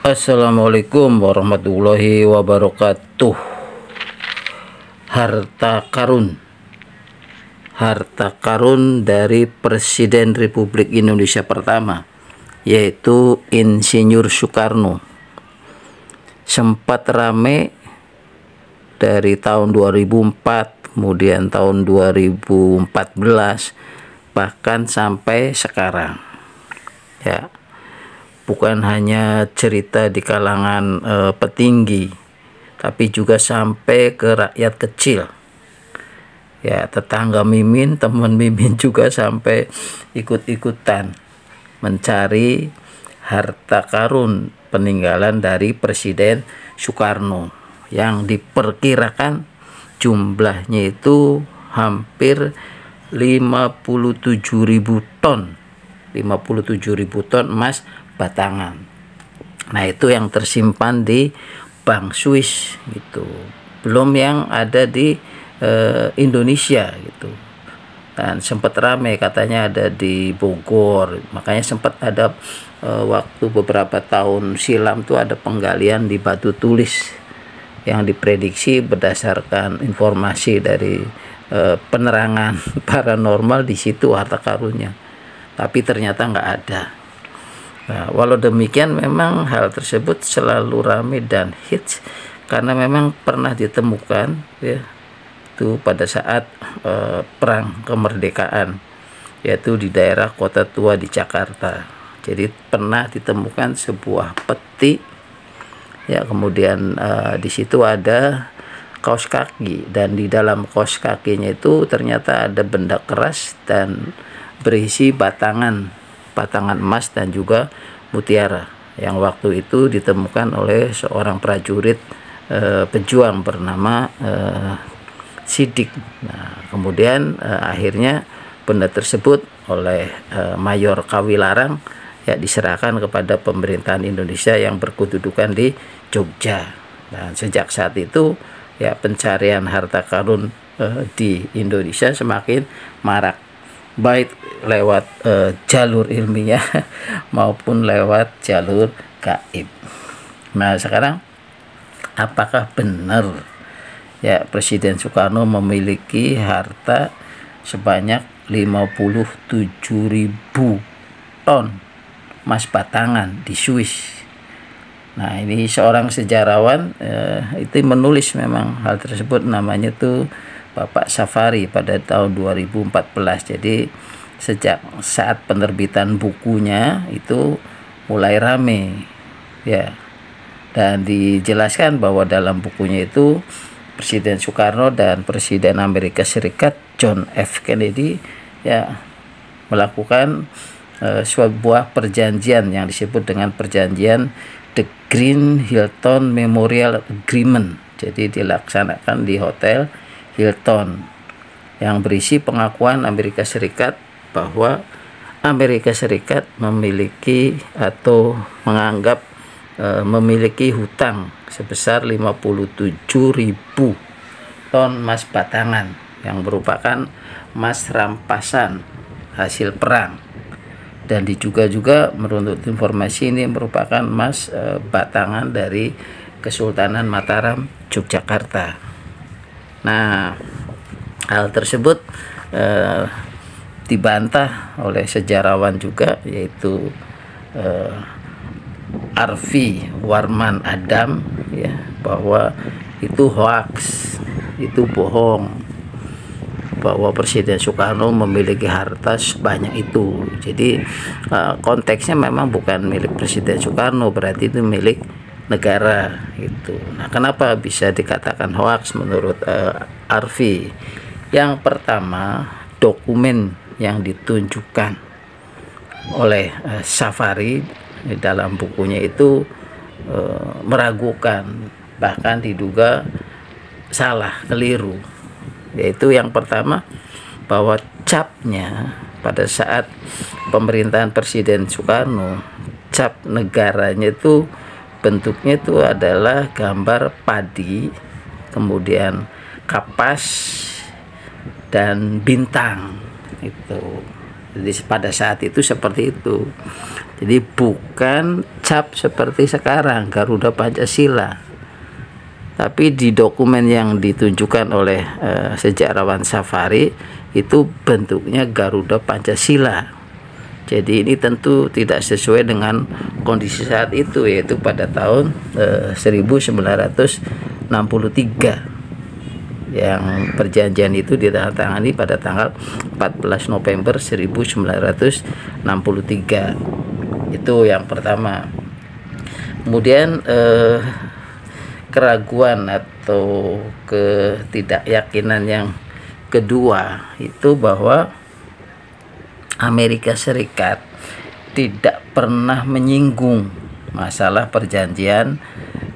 Assalamualaikum warahmatullahi wabarakatuh. Harta karun. Harta karun dari Presiden Republik Indonesia pertama Yaitu Insinyur Soekarno. Sempat rame dari tahun 2004 Kemudian tahun 2014 Bahkan sampai sekarang. Ya bukan hanya cerita di kalangan e, petinggi tapi juga sampai ke rakyat kecil. Ya tetangga mimin teman mimin juga sampai ikut-ikutan mencari harta karun peninggalan dari Presiden Soekarno yang diperkirakan jumlahnya itu hampir 57.000 ton. 57.000 ton emas batangan. Nah, itu yang tersimpan di Bank Swiss gitu. Belum yang ada di e, Indonesia gitu. Dan sempat ramai katanya ada di Bogor. Makanya sempat ada e, waktu beberapa tahun silam tuh ada penggalian di batu tulis yang diprediksi berdasarkan informasi dari e, penerangan paranormal di situ harta karunnya. Tapi ternyata nggak ada Nah, walau demikian memang hal tersebut selalu ramai dan hits karena memang pernah ditemukan ya itu pada saat uh, perang kemerdekaan yaitu di daerah kota tua di Jakarta. Jadi pernah ditemukan sebuah peti ya kemudian uh, di situ ada kaos kaki dan di dalam kaos kakinya itu ternyata ada benda keras dan berisi batangan batangan emas dan juga mutiara yang waktu itu ditemukan oleh seorang prajurit e, pejuang bernama e, Sidik. Nah, kemudian e, akhirnya benda tersebut oleh e, Mayor Kawilarang ya diserahkan kepada pemerintahan Indonesia yang berkedudukan di Jogja. Dan sejak saat itu ya pencarian harta karun e, di Indonesia semakin marak baik lewat uh, jalur ilmiah maupun lewat jalur gaib. Nah, sekarang apakah benar ya Presiden Soekarno memiliki harta sebanyak 57.000 ton emas batangan di Swiss. Nah, ini seorang sejarawan eh, itu menulis memang hal tersebut namanya tuh Bapak Safari pada tahun 2014. Jadi sejak saat penerbitan bukunya itu mulai rame ya. Dan dijelaskan bahwa dalam bukunya itu Presiden Soekarno dan Presiden Amerika Serikat John F Kennedy ya melakukan uh, sebuah perjanjian yang disebut dengan perjanjian The Green Hilton Memorial Agreement. Jadi dilaksanakan di hotel Hilton yang berisi pengakuan Amerika Serikat bahwa Amerika Serikat memiliki atau menganggap e, memiliki hutang sebesar 57.000 ton emas batangan yang merupakan emas rampasan hasil perang. Dan juga juga menurut informasi ini merupakan emas e, batangan dari Kesultanan Mataram Yogyakarta Nah, hal tersebut eh, dibantah oleh sejarawan juga yaitu eh, Arfi Warman Adam ya bahwa itu hoax, itu bohong bahwa Presiden Soekarno memiliki harta sebanyak itu. Jadi uh, konteksnya memang bukan milik Presiden Soekarno, berarti itu milik negara itu. Nah, kenapa bisa dikatakan hoax menurut uh, Arfi? Yang pertama, dokumen yang ditunjukkan oleh uh, Safari di dalam bukunya itu uh, meragukan, bahkan diduga salah, keliru. Yaitu yang pertama bahwa capnya pada saat pemerintahan Presiden Soekarno cap negaranya itu bentuknya itu adalah gambar padi kemudian kapas dan bintang itu jadi pada saat itu seperti itu Jadi bukan cap seperti sekarang Garuda Pancasila. Tapi di dokumen yang ditunjukkan oleh uh, sejarawan Safari itu bentuknya Garuda Pancasila. Jadi ini tentu tidak sesuai dengan kondisi saat itu yaitu pada tahun uh, 1963 yang perjanjian itu ditandatangani pada tanggal 14 November 1963 itu yang pertama. Kemudian eh, keraguan atau ketidakyakinan yang kedua itu bahwa Amerika Serikat tidak pernah menyinggung masalah perjanjian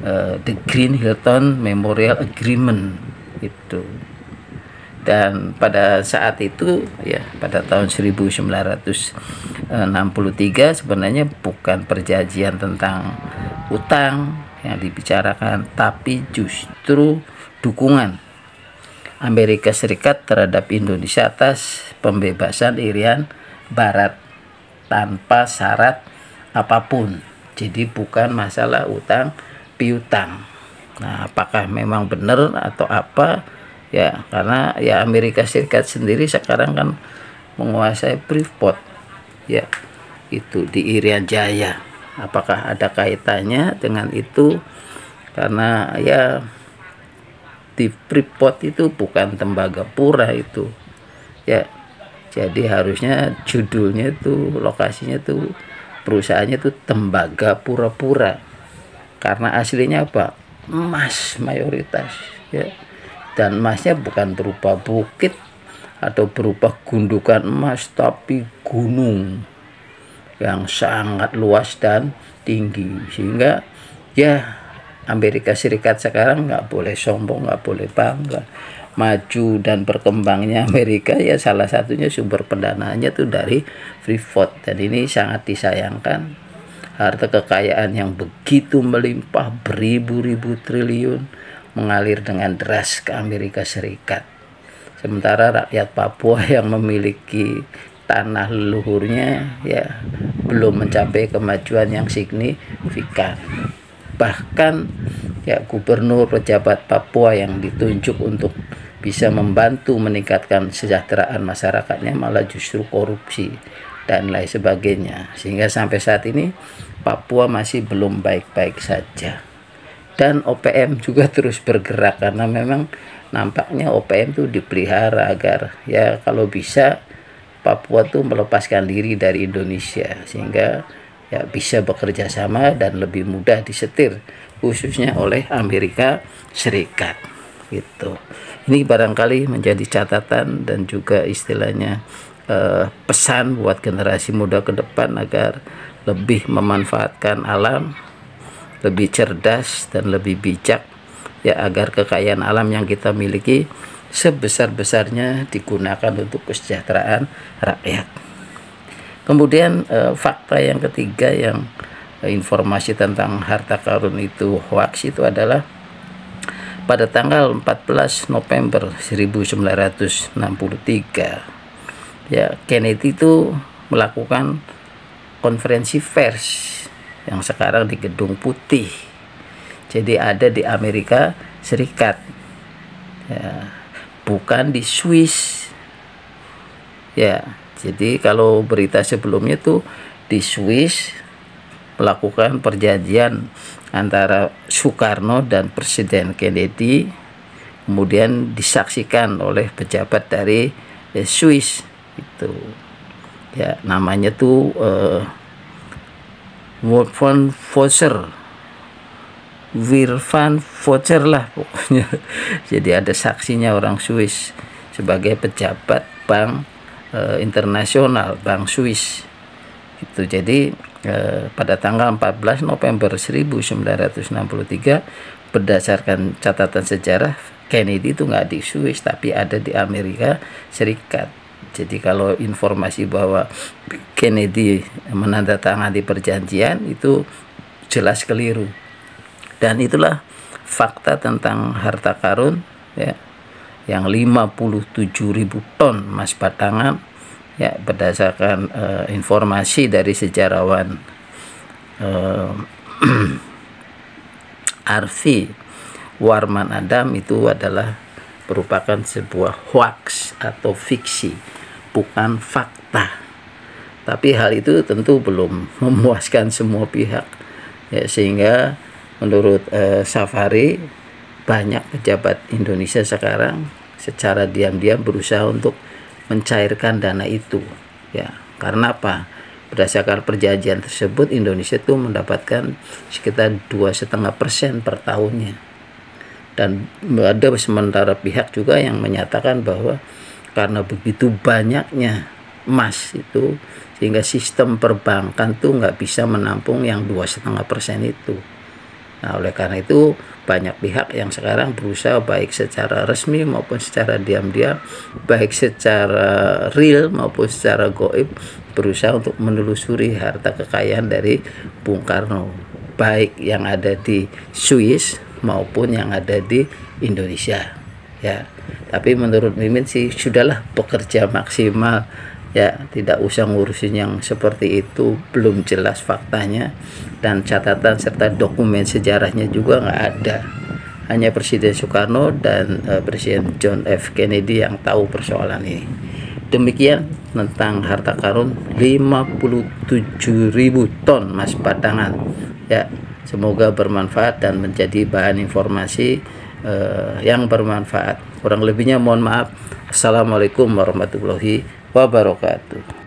uh, The Green Hilton Memorial Agreement itu. Dan pada saat itu ya pada tahun 1963 sebenarnya bukan perjanjian tentang utang yang dibicarakan tapi justru dukungan Amerika Serikat terhadap Indonesia atas pembebasan Irian Barat tanpa syarat apa pun jadi bukan masalah utang piutang Nah, apakah memang benar atau apa? Ya, karena ya Amerika Serikat sendiri sekarang kan menguasai Freeport. Ya, itu di Irian Jaya. Apakah ada kaitannya dengan itu? Karena ya di Freeport itu bukan Tembagapura itu. Ya. Jadi harusnya judulnya itu lokasinya tuh perusahaannya itu Tembaga Pura-pura. Karena aslinya apa? emas mayoritas ya dan emasnya bukan berupa bukit atau berupa gundukan emas tapi gunung yang sangat luas dan tinggi sehingga ya Amerika Serikat sekarang nggak boleh sombong nggak boleh bangga maju dan berkembangnya Amerika ya salah satunya sumber pendanaannya tuh dari Freeport dan ini sangat disayangkan harta kekayaan yang begitu melimpah beribu-ribu triliun mengalir dengan deras ke Amerika Serikat. Sementara rakyat Papua yang memiliki tanah leluhurnya ya belum mencapai kemajuan yang signifikan. Bahkan ya gubernur pejabat Papua yang ditunjuk untuk bisa membantu meningkatkan kesejahteraan masyarakatnya malah justru korupsi dan lain sebagainya. Sehingga sampai saat ini Papua masih belum baik-baik saja. Dan OPM juga terus bergerak karena memang nampaknya OPM itu dipelihara agar ya kalau bisa Papua tuh melepaskan diri dari Indonesia. Sehingga ya bisa bekerja sama dan lebih mudah disetir khususnya oleh Amerika Serikat gitu. Ini barangkali menjadi catatan dan juga istilahnya uh, pesan buat generasi muda ke depan agar lebih memanfaatkan alam, lebih cerdas dan lebih bijak ya agar kekayaan alam yang kita miliki sebesar-besarnya digunakan untuk kesejahteraan rakyat. Kemudian uh, fakta yang ketiga yang uh, informasi tentang harta karun itu hoax itu adalah pada tanggal 14 November 1963 ya Kennedy itu melakukan konferensi pers yang sekarang di Gedung Putih. Jadi ada di Amerika Serikat. Ya, bukan di Swiss. Ya, jadi kalau berita sebelumnya tuh di Swiss melakukan perjanjian antara Soekarno dan Presiden Kennedy kemudian disaksikan oleh pejabat dari Swiss itu ya namanya tuh uh, Wolfgang Fosser Wirvan Fosser lah pokoknya. Jadi ada saksinya orang Swiss sebagai pejabat bank uh, internasional bank Swiss. Itu jadi uh, pada tanggal 14 November 1963 berdasarkan catatan sejarah Kennedy itu nggak di Swiss tapi ada di Amerika Serikat. Jadi kalau informasi bahwa Kennedy menandatangani perjanjian itu jelas keliru. Dan itulah fakta tentang harta karun ya yang 57.000 ton emas batangan ya berdasarkan uh, informasi dari sejarawan eh, Arfi Warman Adam itu adalah merupakan sebuah hoax atau fiksi, bukan fakta. Tapi hal itu tentu belum memuaskan semua pihak, ya, sehingga menurut eh, Safari banyak pejabat Indonesia sekarang secara diam-diam berusaha untuk mencairkan dana itu, ya. Karena apa? Berdasarkan perjanjian tersebut, Indonesia itu mendapatkan sekitar dua setengah persen per tahunnya dan ada sementara pihak juga yang menyatakan bahwa karena begitu banyaknya emas itu sehingga sistem perbankan tuh nggak bisa menampung yang dua setengah persen itu. Nah oleh karena itu banyak pihak yang sekarang berusaha baik secara resmi maupun secara diam-diam, baik secara real maupun secara goib berusaha untuk menelusuri harta kekayaan dari Bung Karno, baik yang ada di Swiss maupun yang ada di Indonesia. Ya tapi menurut Mimin sih sudahlah bekerja maksimal ya tidak usah ngurusin yang seperti itu. Belum jelas faktanya dan catatan serta dokumen sejarahnya juga nggak ada. Hanya Presiden Soekarno dan uh, Presiden John F. Kennedy yang tahu persoalan ini. Demikian tentang harta karun 57.000 ton emas batangan ya Semoga bermanfaat dan menjadi bahan informasi uh, yang bermanfaat. Kurang lebihnya mohon maaf. Assalamualaikum warahmatullahi wabarakatuh.